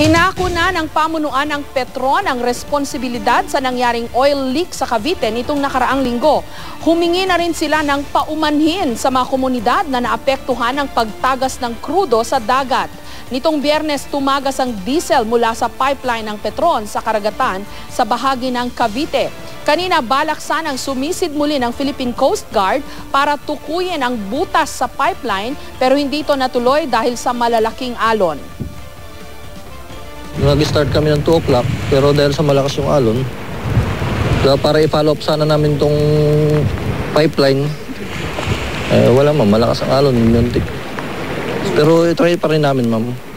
Inako na ng pamunuan ng Petron ang responsibilidad sa nangyaring oil leak sa Cavite nitong nakaraang linggo. Humingi na rin sila ng paumanhin sa mga komunidad na naapektuhan ng pagtagas ng krudo sa dagat. Nitong biyernes, tumagas ang diesel mula sa pipeline ng Petron sa karagatan sa bahagi ng Cavite. Kanina balak sanang sumisid muli ng Philippine Coast Guard para tukuyin ang butas sa pipeline pero hindi ito natuloy dahil sa malalaking alon. Nag-start kami ng 2 o'clock, pero dahil sa malakas yung alon, kaya para i-follow up sana namin tong pipeline, eh, wala ma'am, malakas ang alon, muntik. Pero i-try pa rin namin ma'am.